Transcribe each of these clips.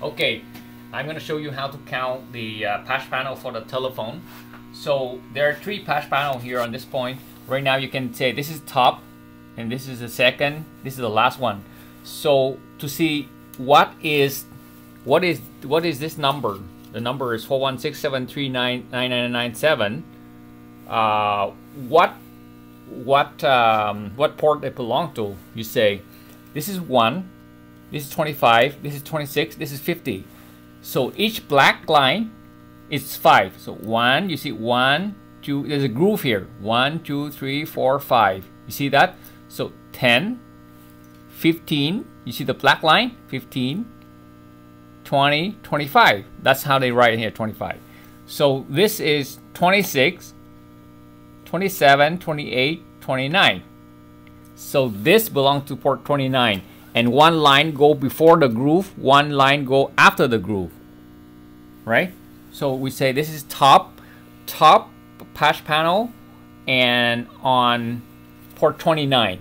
Okay, I'm going to show you how to count the uh, patch panel for the telephone. So there are three patch panel here on this point. Right now you can say this is top and this is the second, this is the last one. So to see what is what is what is this number? The number is 416739997. Uh, what what um, what port it belong to? You say this is one, this is 25, this is 26, this is 50. So each black line is five. So one, you see one, two, there's a groove here. One, two, three, four, five. You see that? So 10, 15, you see the black line? 15, 20, 25. That's how they write here, 25. So this is 26, 27, 28, 29. So this belongs to port 29 and one line go before the groove, one line go after the groove, right? So we say this is top, top patch panel and on port 29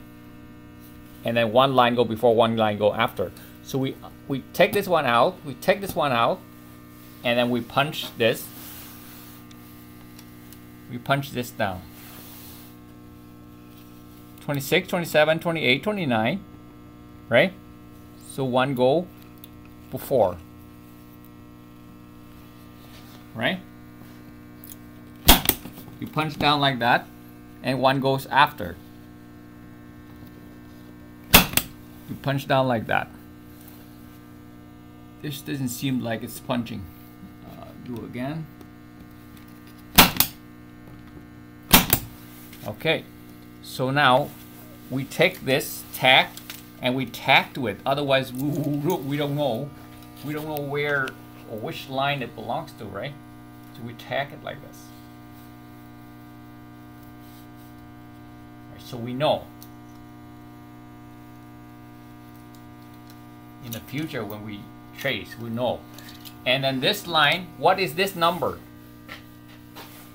and then one line go before one line go after. So we we take this one out we take this one out and then we punch this. We punch this down. 26 27 28 29 right? So one go before right? You punch down like that and one goes after. You punch down like that. This doesn't seem like it's punching. Uh, do again. Okay so now we take this tack and we tack to it otherwise we, don't know we don't know where or which line it belongs to right? So we tack it like this. Right, so we know. In the future when we trace we know. And then this line what is this number?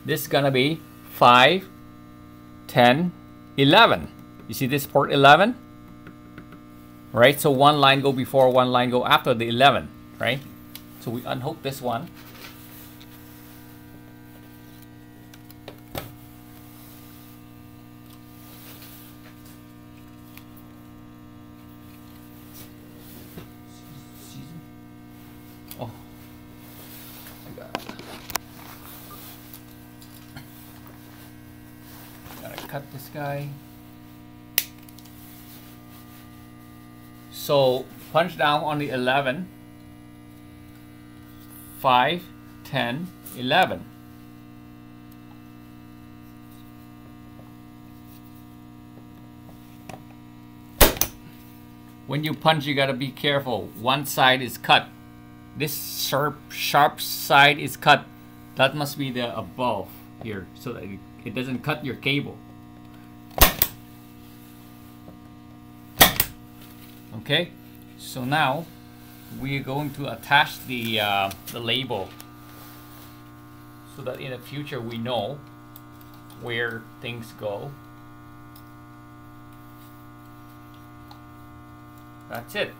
This is gonna be 5 10 11 you see this port 11 right? So one line go before one line go after the 11 right? So we unhook this one. Oh, I got Gotta cut this guy. So punch down on the 11. 5, 10, 11. When you punch, you gotta be careful. One side is cut. This sharp, sharp side is cut. That must be the above here, so that it doesn't cut your cable. Okay, so now we are going to attach the uh, the label so that in the future we know where things go. That's it.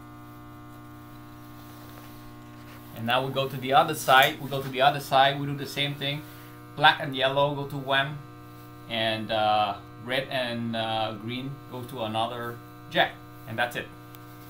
And now we go to the other side. We go to the other side. We do the same thing. Black and yellow go to WEM, and uh, red and uh, green go to another jack. And that's it.